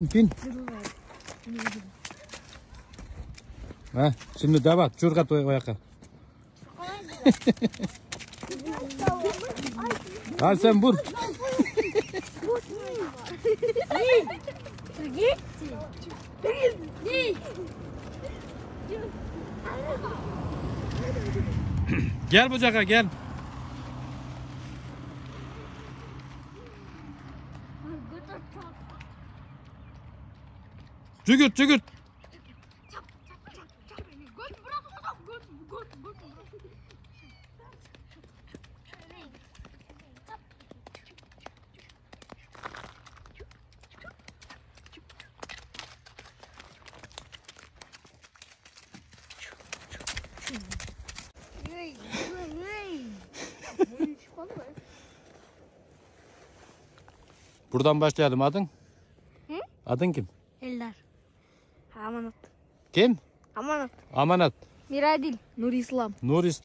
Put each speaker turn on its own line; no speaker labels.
Bin. Ha, şimdi devam. Çurgat o ayaka. Hadi sen vur. Gel bucaka gel. Cügürt cügürt. Buradan başlayalım adın. Adın kim?
Eldar. Amanat.
Kim?
Amanat.
Amanat.
Miradil. Nur İslam.
Nur